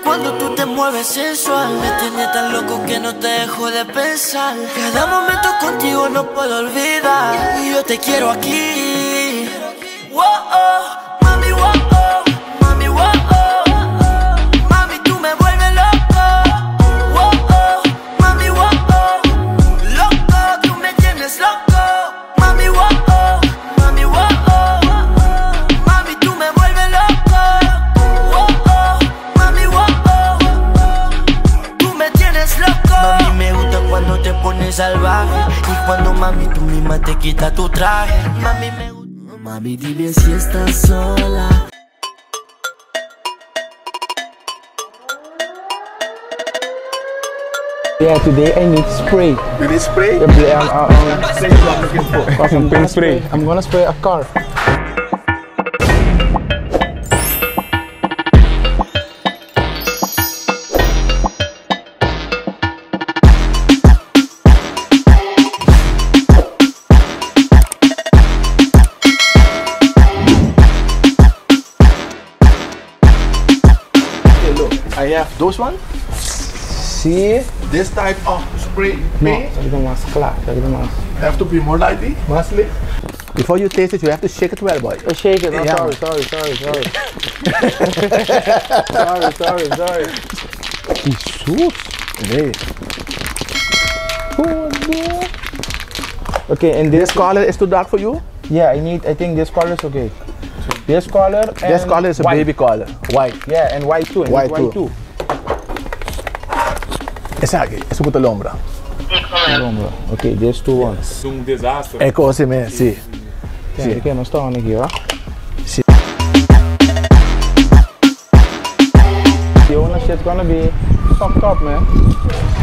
Cuando tú te mueves sensual, me tienes tan loco que no te dejo de pensar. Cada momento contigo no puedo olvidar. Y yo te quiero aquí. Wow, oh, mami, traje. Mami, me gusta. Mami, dime si estás sola. Yeah, today I need spray. You need spray? The bla- um, uh, um, Say what I'm looking for. cause I'm gonna spray. I'm gonna spray a car. Okay, I those one. See? This type of spray No, paint sabi ko mas klaar. Sabi ko mas. have to be more lightly. Masli? Before you taste it, you have to shake it well, boy. Oh, shake it. Oh, Yeah. sorry, sorry, sorry, sorry. sorry, sorry, sorry. Jesus. Hey. Oh, no. Okay, and this, This color is too dark for you? yeah, I need, I think this color is okay. This color and this color is a white. baby color. White. Yeah, and white too. I White white too. too. Exactly, eso que a lombra. Lombra, ok, there's two ones. Um desastre. É cose me, sì. Sì, perché non stavano aqui, va? Sì. The ownership's gonna be fucked up, man.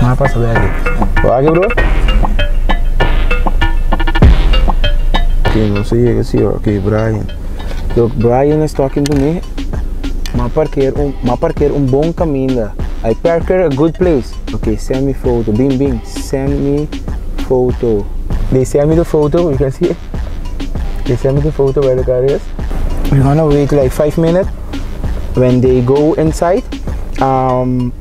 Mapa sabi aqui. Wag bro. Okay, no sé llega sí, okay, Brian. Look, Brian is talking to me. Ma parkeer um, ma parkeer um bom caminho. I parker a good place. Okay, send me photo. Bing bing, send me photo. They send me the photo, you can see it. They send me the photo where the car is. We're gonna wait like five minutes. When they go inside, um,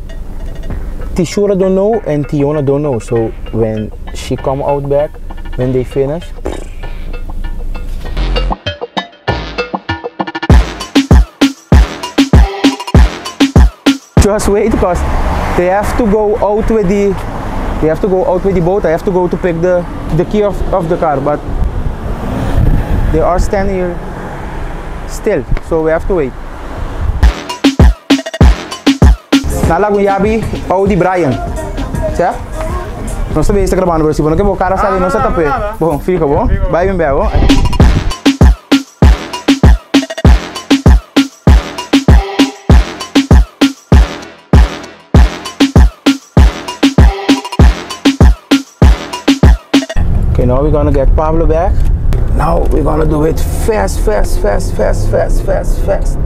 Tishura don't know and Tiona don't know. So when she come out back, when they finish, just wait because they have to go out with the they have to go out with the boat. I have to go to pick the the key of, of the car, but they are standing here still, so we have to wait. Nala Guyabi Audi Brian. Certo? Não sabia isso gravando por cima, não que o cara sabe, não se tapé. Bom, fica bom. Vai bem bem, bom. Okay, now we're gonna get Pablo back. Now we're gonna do it fast, fast, fast, fast, fast, fast, fast.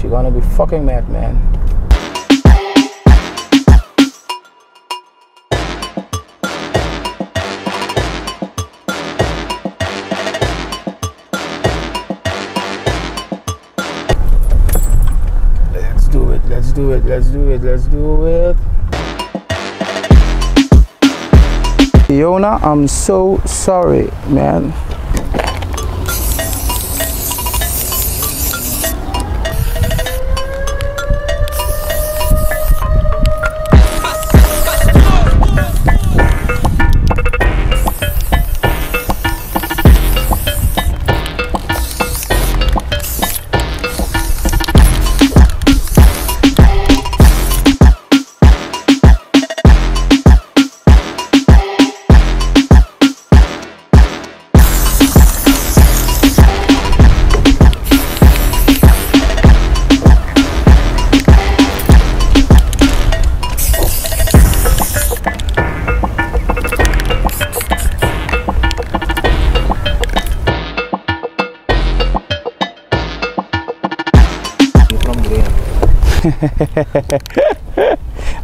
She gonna be fucking mad, man. Do it, let's do it, let's do it, let's do it. Fiona, I'm so sorry, man.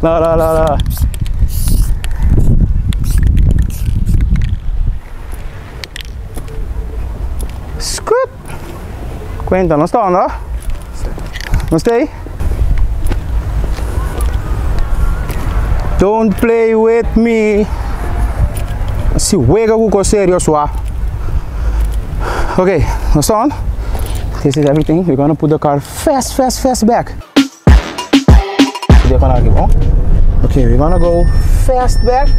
no, no, no, no. Scoot. Quentin, non sta no? Non stai? Don't play with me. Si wega kuko serious wa. Okay, no sta? This is everything. We're gonna put the car fast, fast, fast back. Okay, we're gonna go fast back.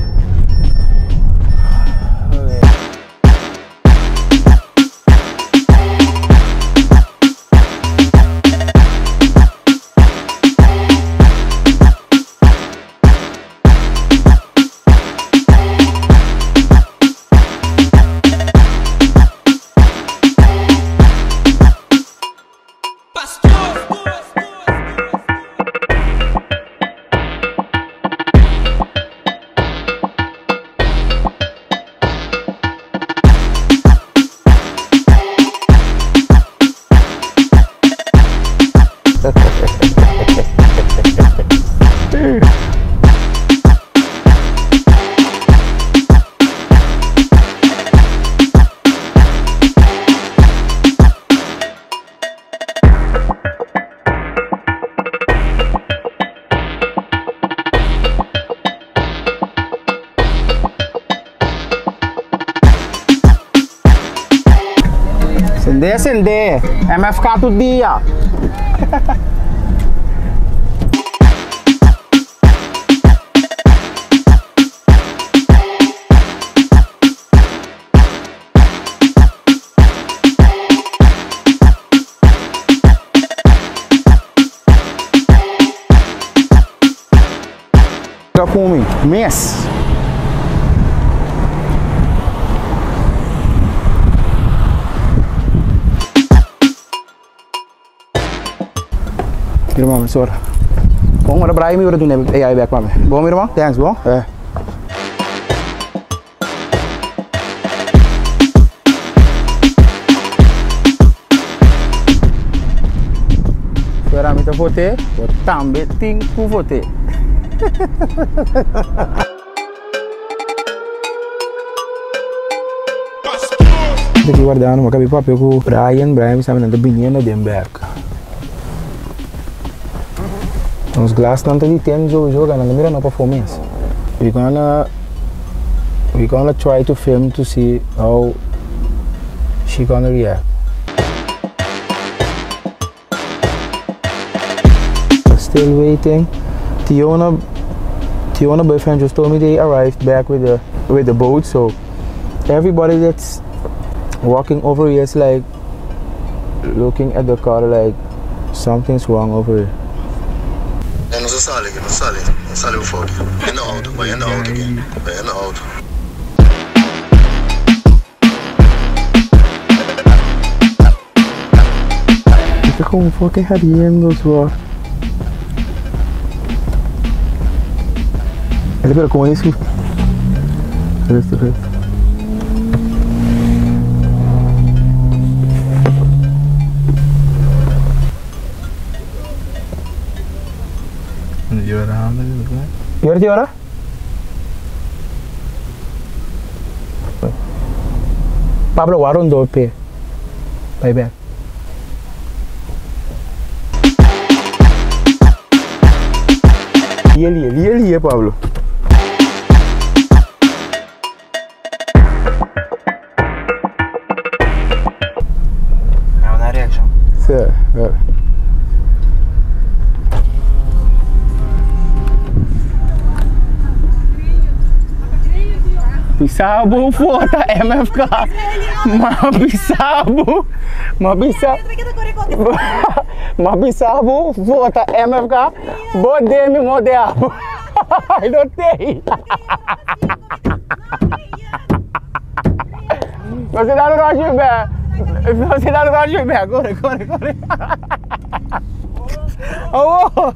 Descender. É mais ficar todo dia. Já come mês. Irma senhor. Bom, ada berani udah tuh nih AI back mame. Bom, Irma? thanks, bom. Eh. Agora me tá vote, eu também tenho que Brian, Brian, sabe, não, do Binhena Denberg. Os glass não tem tempo de jogar, não mira na performance. We gonna we gonna try to film to see how she gonna react. Still waiting. Tiona Tiona boyfriend just told me they arrived back with the with the boat, so everybody that's walking over here is like looking at the car like something's wrong over here. não se sale che non sale, non sale fuori. È in auto, vai in auto, vai in auto. con fucking riendo, suor. ele como é isso? Resto, resto. 열지 와라. Pablo Warren Dolpe. Bye bye. लिए लिए लिए लिए Pablo Pisabu foto MFK. Mabisabu. Mabisa. Mabisabu foto MFK. Bodemi modelo. I don't think. Você dá no rojo, velho. Você dá no rojo, velho. Agora, agora, agora. Oh!